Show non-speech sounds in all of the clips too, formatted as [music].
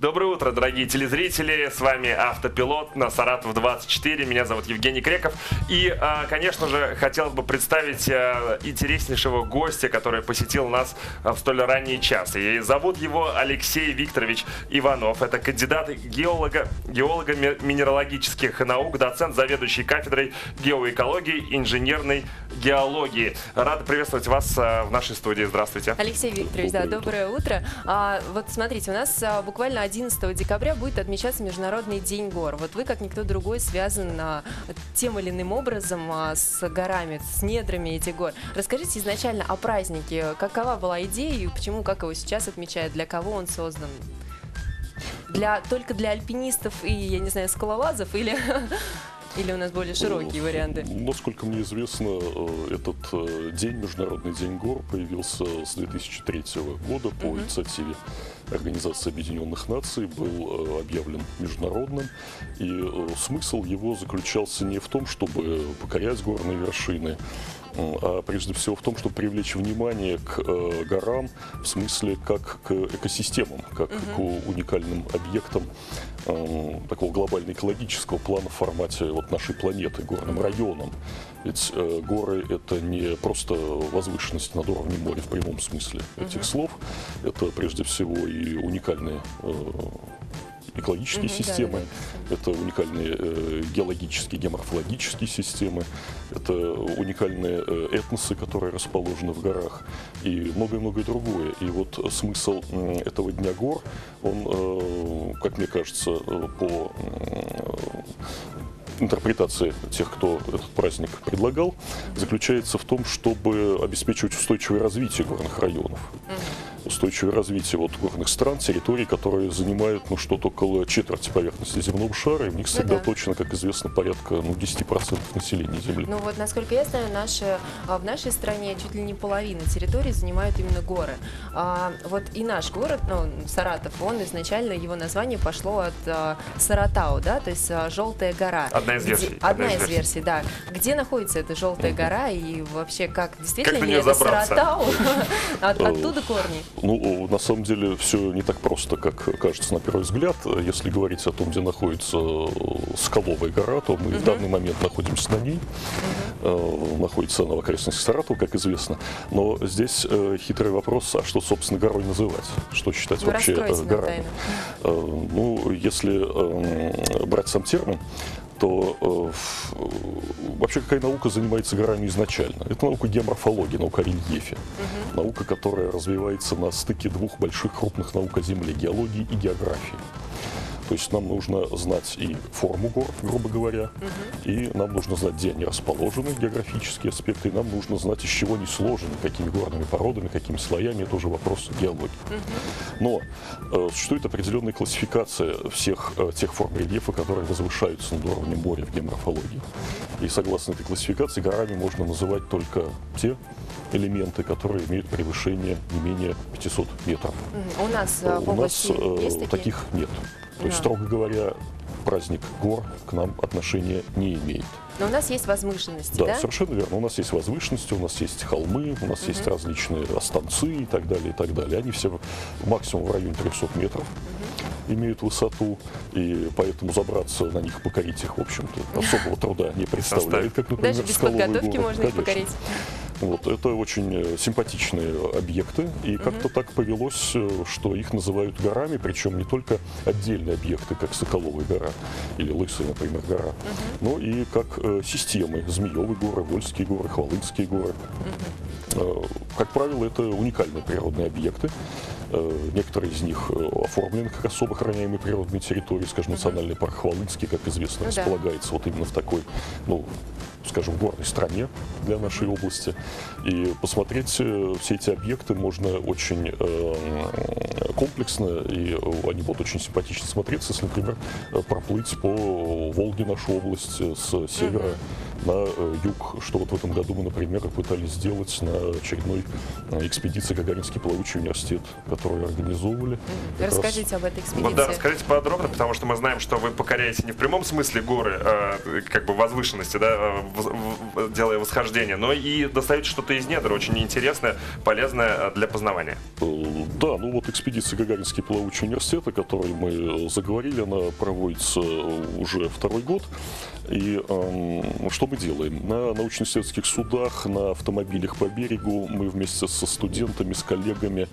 Доброе утро, дорогие телезрители. С вами Автопилот на Саратов 24. Меня зовут Евгений Креков. И, а, конечно же, хотелось бы представить а, интереснейшего гостя, который посетил нас в столь ранний час. И зовут его Алексей Викторович Иванов. Это кандидат геолога, геолога минералогических наук, доцент, заведующий кафедрой геоэкологии, инженерной геологии. Рад приветствовать вас в нашей студии. Здравствуйте. Алексей Викторович, да, доброе утро. А, вот смотрите, у нас буквально 11 декабря будет отмечаться Международный день гор. Вот вы, как никто другой, связан тем или иным образом а, с горами, с недрами этих гор. Расскажите изначально о празднике. Какова была идея и почему, как его сейчас отмечают, для кого он создан? Для, только для альпинистов и, я не знаю, скалолазов или [laughs] Или у нас более широкие варианты? Насколько мне известно, э, этот э, день, Международный день гор, появился с 2003 года по инициативе Организации Объединенных Наций, был э, объявлен международным. И смысл его заключался не в том, чтобы покорять горные вершины, а прежде всего в том, чтобы привлечь внимание к э, горам в смысле как к экосистемам, как угу. к уникальным объектам э, такого глобально-экологического плана в формате вот нашей планеты, горным районам. Ведь э, горы это не просто возвышенность над уровнем моря в прямом смысле этих слов, это прежде всего и уникальные э, экологические угу, системы, да, да, это уникальные э, геологические, геоморфологические системы, это уникальные э, этносы, которые расположены в горах и многое-многое другое. И вот смысл э, этого Дня гор, он, э, как мне кажется, э, по интерпретации тех, кто этот праздник предлагал, заключается в том, чтобы обеспечивать устойчивое развитие горных районов устойчивое развитие вот горных стран, территорий, которые занимают ну, что-то около четверти поверхности земного шара, и в них сосредоточено, ну, да. как известно, порядка ну, 10% населения Земли. Ну вот, насколько я знаю, наши, а, в нашей стране чуть ли не половина территории занимают именно горы. А, вот и наш город, ну, Саратов, он изначально, его название пошло от а, Саратау, да, то есть а, желтая гора. Одна из версий. Где, одна, одна из версий. версий, да. Где находится эта желтая гора и вообще как действительно как ли это Саратау? [laughs] Оттуда корни? Ну, на самом деле все не так просто, как кажется на первый взгляд. Если говорить о том, где находится э, Скаловая гора, то мы uh в данный момент находимся на ней. uh Находится она в окрестностях Саратова, как известно. Но здесь э, хитрый вопрос, а что, собственно, горой называть? Что считать Вы вообще горами? Ну, если эм, брать сам термин, то э, вообще какая наука занимается горами изначально? Это наука геоморфологии, наука о рельефе. Угу. Наука, которая развивается на стыке двух больших крупных наук о Земле – геологии и географии. То есть нам нужно знать и форму гор, грубо говоря, угу. и нам нужно знать, где они расположены, географические аспекты, и нам нужно знать, из чего они сложены, какими горными породами, какими слоями. Это уже вопрос геологии. Угу. Но э, существует определенная классификация всех э, тех форм рельефа, которые возвышаются над уровнем моря в геоморфологии. И согласно этой классификации горами можно называть только те элементы, которые имеют превышение не менее 500 метров. У нас э, в У нас э, есть такие? таких нет. То есть, строго говоря, праздник гор к нам отношения не имеет. Но у нас есть возвышенности, да? Да, совершенно верно. У нас есть возвышенности, у нас есть холмы, у нас угу. есть различные останцы и так далее, и так далее. Они все максимум в районе 300 метров угу. имеют высоту, и поэтому забраться на них, покорить их, в общем-то, особого труда не представляет, как, например, Даже без подготовки горы. можно Конечно. их покорить. Вот, это очень э, симпатичные объекты, и как-то так повелось, э, что их называют горами, причем не только отдельные объекты, как Соколовая гора или Лысая, например, гора, но и как э, системы, Змеевые горы, Вольские горы, Хвалынские горы. Э, как правило, это уникальные природные объекты. Э, некоторые из них э, оформлены как особо охраняемые природные территории, скажем, национальный парк Хвалынский, как известно, ну располагается вот именно в такой, ну, скажем, горной стране для нашей области. И посмотреть э, все эти объекты можно очень э, комплексно, и они будут очень симпатично смотреться, если, например, проплыть по Волге нашу область с севера на юг, что вот в этом году мы, например, пытались сделать на очередной экспедиции Гагаринский плавучий университет, который организовывали. Расскажите об этой экспедиции. Вот, да, расскажите подробно, потому что мы знаем, что вы покоряете не в прямом смысле горы, а, как бы возвышенности, да, делая восхождение, но и достаете что-то из недр, очень интересное, полезное для познавания. Да, ну вот экспедиция Гагаринский плавучий университет, о которой мы заговорили, она проводится уже второй год. И э, что мы делаем? На научно-исследовательских судах, на автомобилях по берегу мы вместе со студентами, с коллегами,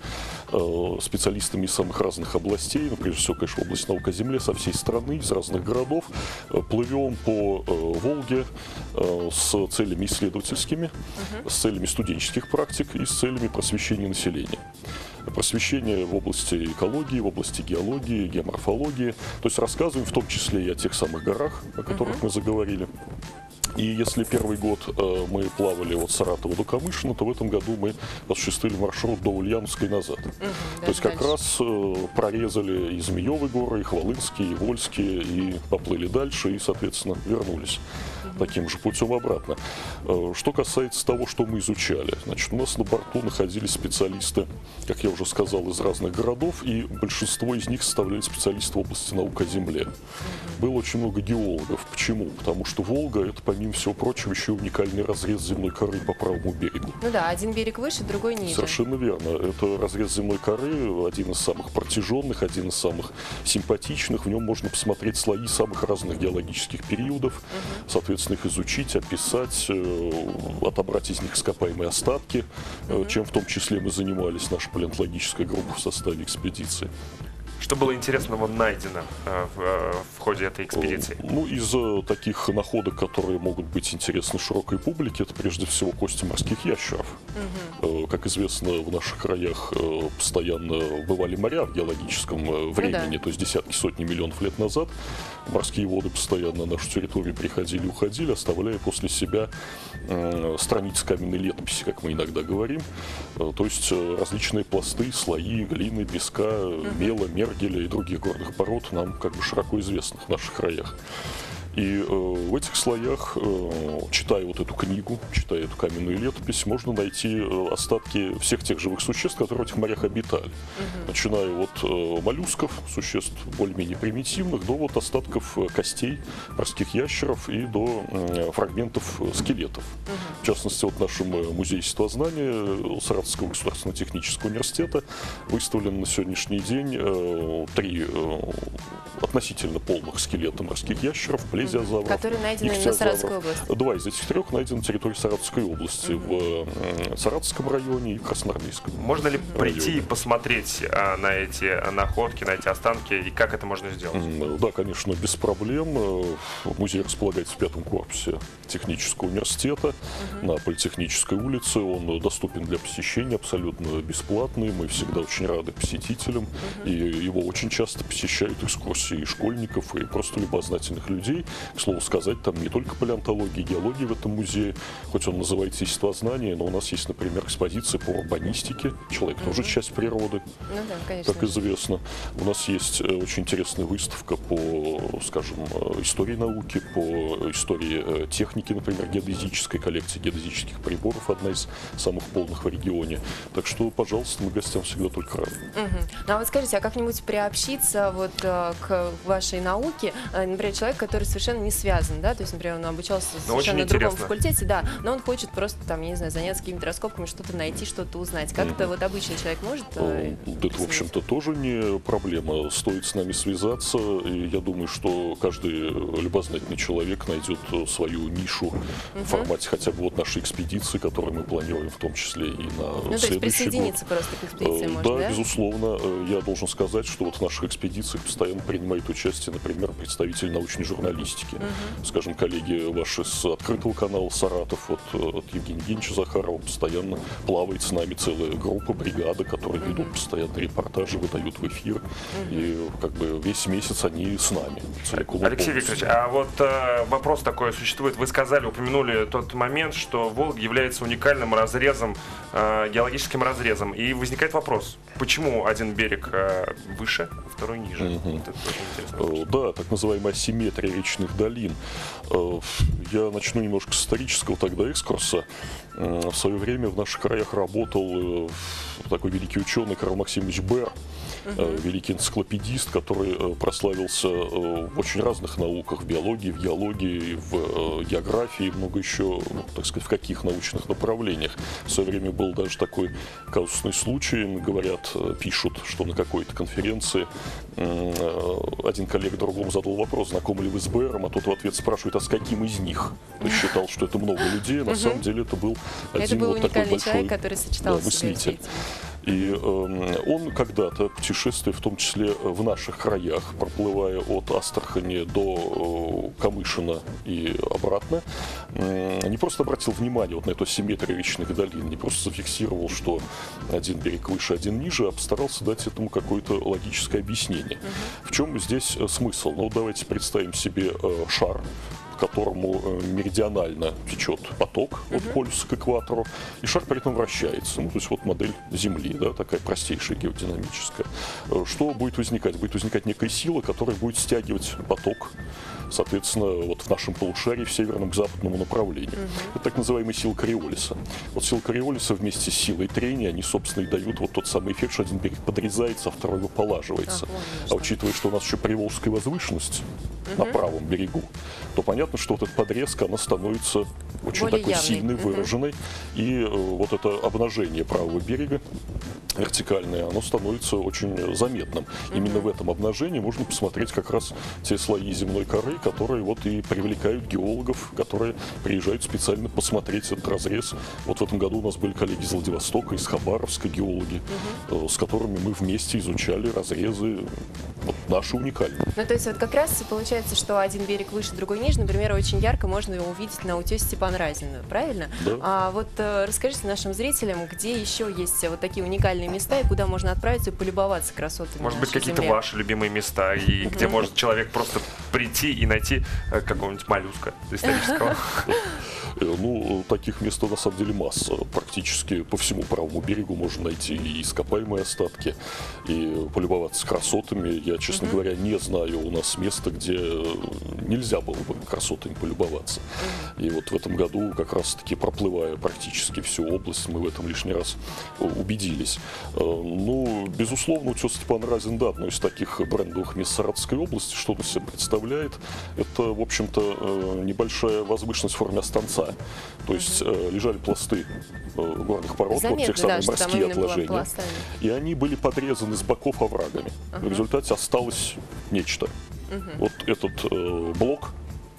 э, специалистами из самых разных областей, ну, прежде всего, конечно, область наука Земле, со всей страны, из разных городов, э, плывем по э, Волге э, с целями исследовательскими, uh-huh. с целями студенческих практик и с целями просвещения населения просвещение в области экологии, в области геологии, геоморфологии. То есть рассказываем в том числе и о тех самых горах, о которых uh-huh. мы заговорили. И если первый год э, мы плавали от Саратова до Камышина, то в этом году мы осуществили маршрут до Ульяновска и назад. Угу, то есть как раз э, прорезали и Змеевы горы, и Хвалынские, и Вольские, и поплыли дальше, и, соответственно, вернулись таким же путем обратно. Э, что касается того, что мы изучали, значит, у нас на борту находились специалисты, как я уже сказал, из разных городов, и большинство из них составляли специалисты в области наук о Земле. Было очень много геологов. Почему? Потому что Волга – это, помимо всего прочего, еще уникальный разрез земной коры по правому берегу. Ну да, один берег выше, другой ниже. Совершенно верно. Это разрез земной коры, один из самых протяженных, один из самых симпатичных. В нем можно посмотреть слои самых разных геологических периодов, угу. соответственно, соответственно, их изучить, описать, э, отобрать из них ископаемые остатки, угу. чем в том числе мы занимались, наша палеонтологическая группа в составе экспедиции. Что было интересного найдено э, в, э, в ходе этой экспедиции? Ну, из таких находок, которые могут быть интересны широкой публике, это прежде всего кости морских ящеров. Угу. Как известно, в наших краях постоянно бывали моря в геологическом времени, ну, да. то есть десятки, сотни миллионов лет назад. Морские воды постоянно на нашу территорию приходили и уходили, оставляя после себя страницы каменной летописи, как мы иногда говорим. То есть различные пласты, слои глины, песка, мела, мер Эргеля и других горных пород нам как бы широко известных в наших краях. И э, в этих слоях, э, читая вот эту книгу, читая эту каменную летопись, можно найти э, остатки всех тех живых существ, которые в этих морях обитали. Угу. Начиная от э, моллюсков, существ более-менее примитивных, до вот остатков э, костей морских ящеров и до э, фрагментов э, скелетов. Угу. В частности, вот в нашем музее естествознания Саратовского государственного технического университета выставлено на сегодняшний день э, три э, относительно полных скелета морских ящеров, плезиозавров. Которые найдены на Саратовской области. Два из этих трех найдены на территории Саратовской области, угу. в Саратовском районе и Красноармейском. Можно ли прийти и посмотреть а, на эти находки, на эти останки, и как это можно сделать? Да, конечно, без проблем. Э, музей располагается в пятом корпусе технического университета угу. на Политехнической улице. Он доступен для посещения, абсолютно бесплатный. Мы всегда очень рады посетителям, угу. и его очень часто посещают экскурсии школьников и просто любознательных людей. К слову сказать, там не только палеонтология, геология в этом музее, хоть он называется естествознание, но у нас есть, например, экспозиция по урбанистике. Человек тоже часть природы, ну, да, конечно. как известно. У нас есть э, очень интересная выставка по, скажем, э, истории науки, по истории э, техники, например, геодезической коллекции геодезических приборов, одна из самых полных в регионе. Так что, пожалуйста, мы гостям всегда только рады. Угу. Ну, а вот скажите, а как-нибудь приобщиться вот к вашей науке, например, человек, который совершенно не связан, да, то есть, например, он обучался в ну, совершенно другом факультете, да, но он хочет просто там, я не знаю, заняться какими-то раскопками, что-то найти, что-то узнать. Как это вот обычный человек может? Э, это, в общем-то, тоже не проблема. Стоит с нами связаться, и я думаю, что каждый любознательный человек найдет свою нишу угу. в формате хотя бы вот нашей экспедиции, которую мы планируем в том числе и на ну, следующий то есть присоединиться год. просто к экспедиции э, можно, да, да, безусловно. Э, я должен сказать, что вот в наших экспедициях постоянно принимает участие, например, представитель научной журналистики. Угу. Скажем, коллеги ваши с открытого канала «Саратов», от, от Евгения Евгеньевича Захарова постоянно плавает с нами целая группа, бригада, которые угу. ведут постоянно репортажи, выдают в эфир. Угу. И как бы весь месяц они с нами. Целиком Алексей Викторович, а вот э, вопрос такой существует. Вы сказали, упомянули тот момент, что Волга является уникальным разрезом, э, геологическим разрезом. И возникает вопрос, почему один берег э, выше, а второй ниже? Угу. Вот это. Э, да, так называемая асимметрия речного речных долин. Э, я начну немножко с исторического тогда экскурса. В свое время в наших краях работал такой великий ученый Карл Максимович Бер, угу. великий энциклопедист, который э, прославился э, в очень разных науках, в биологии, в геологии, в географии, много еще, ну, так сказать, в каких научных направлениях. В свое время был даже такой казусный случай, говорят, пишут, что на какой-то конференции один коллега другому задал вопрос, знакомы ли вы с Бэром, а тот в ответ спрашивает, а с каким из них? То есть считал, что это много людей, на самом деле это был один вот такой большой человек, который сочетал да, мыслитель. И э, он когда-то, путешествуя в том числе в наших краях, проплывая от Астрахани до э, Камышина и обратно, э, не просто обратил внимание вот на эту симметрию речных долин, не просто зафиксировал, что один берег выше, один ниже, а постарался дать этому какое-то логическое объяснение. В чем здесь э, смысл? Ну, давайте представим себе э, шар, которому э, меридионально течет поток от полюса к экватору, и шар при этом вращается. Ну, то есть вот модель Земли, да, такая простейшая геодинамическая. Э, что будет возникать? Будет возникать некая сила, которая будет стягивать поток соответственно, вот в нашем полушарии в северном к западному направлению. Угу. Это так называемая сила Кориолиса. Вот сила Кориолиса вместе с силой трения, они, собственно, и дают вот тот самый эффект, что один берег подрезается, а второй выполаживается. А, а учитывая, что у нас еще Приволжская возвышенность, угу. на правом берегу, то понятно, что вот эта подрезка, она становится очень Более такой явный. сильной, выраженной. Угу. И э, вот это обнажение правого берега вертикальное, оно становится очень заметным. Именно в этом обнажении можно посмотреть как раз те слои земной коры, которые вот и привлекают геологов, которые приезжают специально посмотреть этот разрез. Вот в этом году у нас были коллеги из Владивостока, из Хабаровска, геологи, угу. с которыми мы вместе изучали разрезы вот наши уникальные. Ну, то есть вот как раз получается, что один берег выше, другой ниже, например, очень ярко можно его увидеть на утесе Степан правильно? Да. А вот э, расскажите нашим зрителям, где еще есть вот такие уникальные места и куда можно отправиться и полюбоваться красотами Может быть, какие-то ваши любимые места, и где может человек просто прийти и найти э, какого-нибудь моллюска исторического? [laughs] Э, ну, таких мест на самом деле масса. Практически по всему правому берегу можно найти и ископаемые остатки, и полюбоваться красотами. Я, честно mm-hmm. говоря, не знаю у нас места, где нельзя было бы красотами полюбоваться. И вот в этом году, как раз-таки проплывая практически всю область, мы в этом лишний раз убедились. Э, ну, безусловно, утес Степан Разин, да, одно из таких брендовых мест Саратовской области, что он из себя представляет. Это, в общем-то, э, небольшая возвышенность в форме останца. То есть лежали пласты горных пород, Заметно, вот тех самых да, морские отложения. И они были подрезаны с боков оврагами. Uh-huh. В результате осталось нечто. Uh-huh. Вот этот э, блок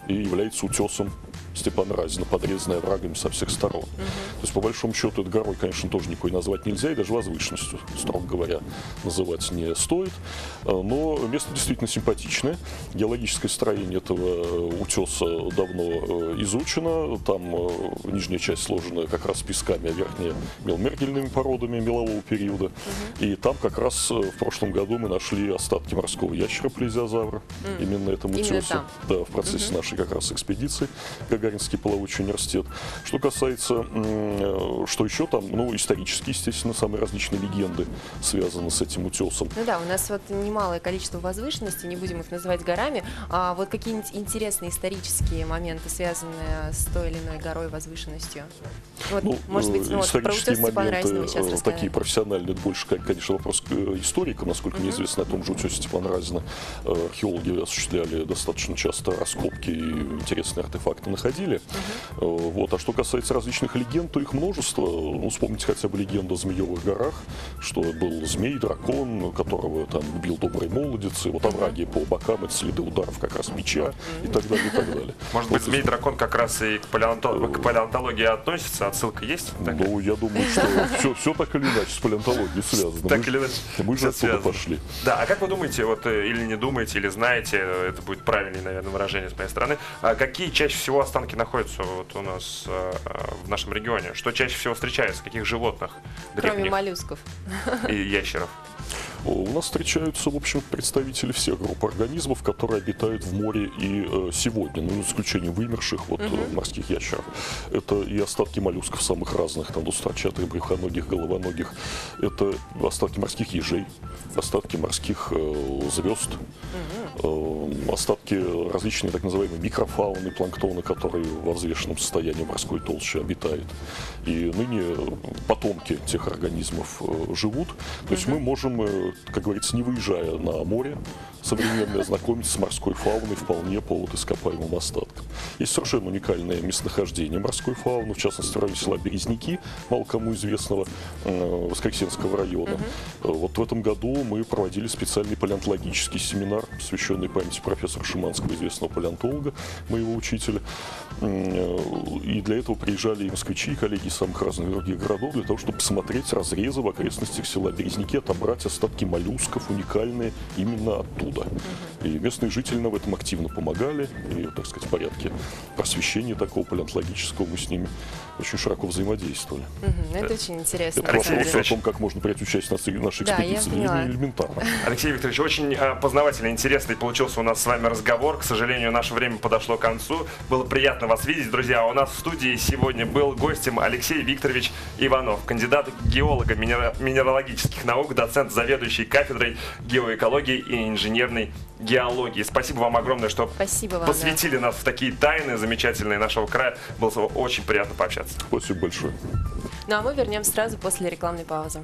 и является утесом Степана Разина, подрезанная врагами со всех сторон. Угу. То есть, по большому счету, этой горой, конечно, тоже никакой назвать нельзя, и даже возвышенностью, строго говоря, называть не стоит. А, но место действительно симпатичное. Геологическое строение этого э, утеса давно э, изучено. Там э, нижняя часть сложена как раз песками, а верхняя мелмергельными породами мелового периода. Угу. И там как раз в прошлом году мы нашли остатки морского ящера плезиозавра. Угу. Именно этом утесе. Да, в процессе угу. нашей как раз экспедиции Гагаринский плавучий университет. Что касается, э, что еще там, ну, исторические, естественно, самые различные легенды связаны с этим утесом. Ну да, у нас вот немалое количество возвышенностей, не будем их называть горами, а вот какие-нибудь интересные исторические моменты, связанные с той или иной горой, возвышенностью? Вот, ну, может быть, ну, вот, про утес моменты, сейчас э, такие профессиональные, это больше, конечно, вопрос к э, историкам, насколько мне известно, на том же утесе Степана Разина археологи осуществляли достаточно часто раскопки и интересные артефакты находили происходили. Угу. Вот. А что касается различных легенд, то их множество. Ну, вспомните хотя бы легенду о Змеевых горах, что был змей, дракон, которого там убил добрый молодец, и вот овраги по бокам, это следы ударов как раз меча и так далее, и так далее. [laughs] Может быть, змей-дракон как раз и к, палеонтологии, к палеонтологии относится? Отсылка есть? Ну, я думаю, что [laughs] все, все так или иначе с палеонтологией связано. Так или иначе. Мы же оттуда пошли. Да, а как вы думаете, вот э, или не думаете, или знаете, это будет правильное, наверное, выражение с моей стороны, а какие чаще всего останутся останки находятся вот у нас э, в нашем регионе? Что чаще всего встречается? Каких животных? Древних? Кроме моллюсков. И ящеров. У нас встречаются, в общем, представители всех групп организмов, которые обитают в море и э, сегодня, ну, за исключением вымерших вот, э, морских ящеров. Это и остатки моллюсков самых разных, там, двустворчатых, брюхоногих, головоногих. Это остатки морских ежей, остатки морских э, звезд, э, остатки различной так называемой микрофауны, планктона, которые во взвешенном состоянии в морской толще обитает. И ныне потомки тех организмов э, живут. То есть мы можем, э, как говорится, не выезжая на море современное, знакомиться с морской фауной вполне по вот ископаемым остаткам. Есть совершенно уникальное местонахождение морской фауны, в частности, в районе села Березники, мало кому известного, э, Воскресенского района. Э, Вот в этом году мы проводили специальный палеонтологический семинар, посвященный памяти профессора Шиманского, известного палеонтолога, моего учителя. Э, И для этого приезжали и москвичи, и коллеги из самых разных других городов, для того, чтобы посмотреть разрезы в окрестностях села Березники, отобрать остатки моллюсков, уникальные именно оттуда. И местные жители нам в этом активно помогали, и, так сказать, в порядке просвещения такого палеонтологического мы с ними очень широко взаимодействовали. Мгм, Это очень интересно. Это Алексей вопрос о том, как можно принять участие в нашей- Да, экспедиции, поняла. элементарно. Алексей Викторович, очень а, познавательный, интересный получился у нас с вами разговор. К сожалению, наше время подошло к концу. Было приятно вас видеть, друзья. У нас в студии сегодня был гостем Алексей Викторович Иванов, кандидат геолога минера- минералогических наук, доцент, заведующий кафедрой геоэкологии и инженерной геологии. Спасибо вам огромное, что Спасибо вам, да. посвятили нас в такие тайны замечательные нашего края. Было очень приятно пообщаться. Спасибо большое. Ну а мы вернемся сразу после рекламной паузы.